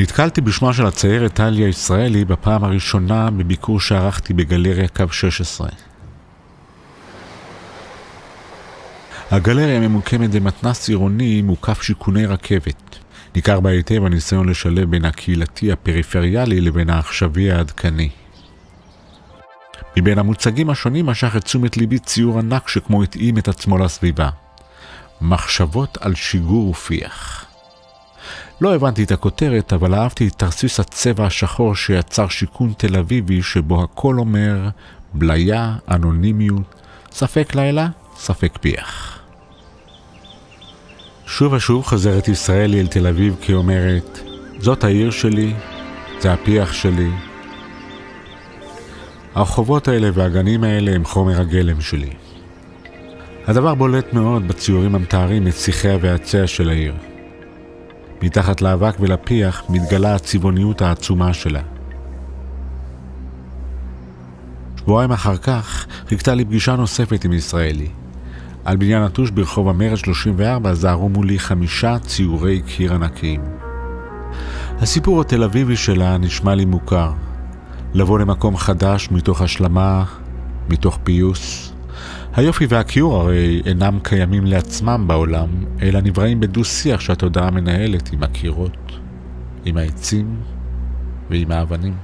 נתקלתי בשמה של הציירת טליה ישראלי בפעם הראשונה בביקור שערכתי בגלריה קו 16. הגלריה ממוקמת במתנ"ס עירוני מוקף שיכוני רכבת. ניכר בה היטב הניסיון לשלב בין הקהילתי הפריפריאלי לבין העכשווי העדכני. מבין המוצגים השונים משך את תשומת ליבי ציור ענק שכמו התאים את עצמו לסביבה. מחשבות על שיגור ופיח. לא הבנתי את הכותרת, אבל אהבתי את תרסיס הצבע השחור שיצר שיכון תל אביבי שבו הכל אומר בליה, אנונימיות, ספק לילה, ספק פיח. שוב ושוב חוזרת ישראלי אל תל אביב כי אומרת, זאת העיר שלי, זה הפיח שלי. הרחובות האלה והגנים האלה הם חומר הגלם שלי. הדבר בולט מאוד בציורים המתארים את שיחיה ועציה של העיר. מתחת לאבק ולפיח מתגלה הצבעוניות העצומה שלה. שבועיים אחר כך חיכתה לי פגישה נוספת עם ישראלי. על בניין נטוש ברחוב המרד 34 זהרו מולי חמישה ציורי קיר ענקיים. הסיפור התל אביבי שלה נשמע לי מוכר. לבוא למקום חדש מתוך השלמה, מתוך פיוס. היופי והכיור הרי אינם קיימים לעצמם בעולם, אלא נבראים בדו-שיח שהתודעה מנהלת עם הקירות, עם העצים ועם האבנים.